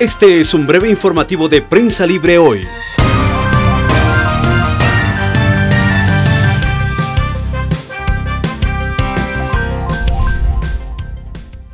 Este es un breve informativo de Prensa Libre hoy.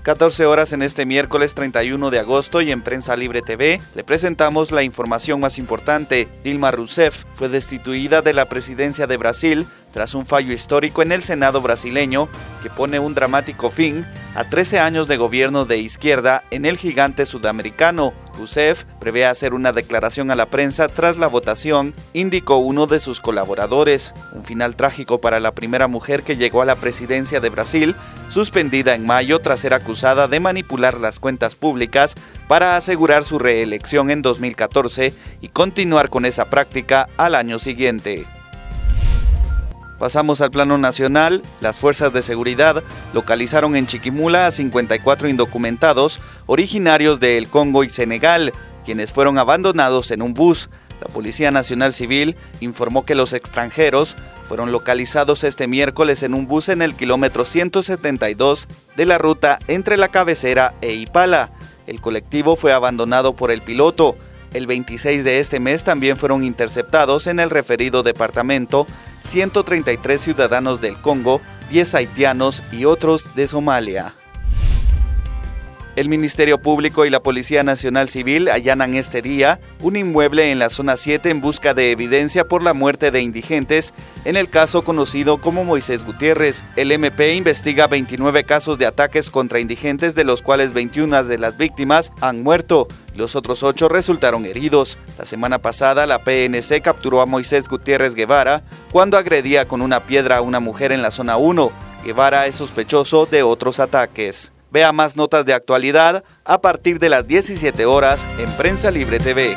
14 horas en este miércoles 31 de agosto y en Prensa Libre TV le presentamos la información más importante. Dilma Rousseff fue destituida de la presidencia de Brasil tras un fallo histórico en el Senado brasileño que pone un dramático fin a 13 años de gobierno de izquierda en el gigante sudamericano. Rousseff prevé hacer una declaración a la prensa tras la votación, indicó uno de sus colaboradores. Un final trágico para la primera mujer que llegó a la presidencia de Brasil, suspendida en mayo tras ser acusada de manipular las cuentas públicas para asegurar su reelección en 2014 y continuar con esa práctica al año siguiente. Pasamos al plano nacional. Las fuerzas de seguridad localizaron en Chiquimula a 54 indocumentados originarios de El Congo y Senegal, quienes fueron abandonados en un bus. La Policía Nacional Civil informó que los extranjeros fueron localizados este miércoles en un bus en el kilómetro 172 de la ruta entre la cabecera e Ipala. El colectivo fue abandonado por el piloto. El 26 de este mes también fueron interceptados en el referido departamento 133 ciudadanos del Congo, 10 haitianos y otros de Somalia. El Ministerio Público y la Policía Nacional Civil allanan este día un inmueble en la zona 7 en busca de evidencia por la muerte de indigentes en el caso conocido como Moisés Gutiérrez. El MP investiga 29 casos de ataques contra indigentes de los cuales 21 de las víctimas han muerto. Los otros 8 resultaron heridos. La semana pasada la PNC capturó a Moisés Gutiérrez Guevara cuando agredía con una piedra a una mujer en la zona 1. Guevara es sospechoso de otros ataques. Vea más notas de actualidad a partir de las 17 horas en Prensa Libre TV.